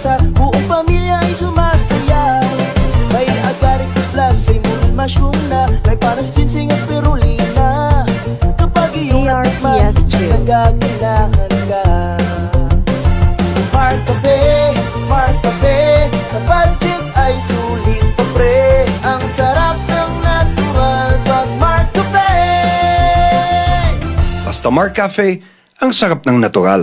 Buong pamilya ay sumasaya May agaricus plus ay mulid mushroom na May panas ginseng spirulina Kapag iyong natikman, ARPS chill. ka. Mark Cafe, Mark Cafe Sa budget ay sulit pa pre. Ang sarap ng natural pag Mark Cafe. Basta Mark Cafe, ang sarap ng natural.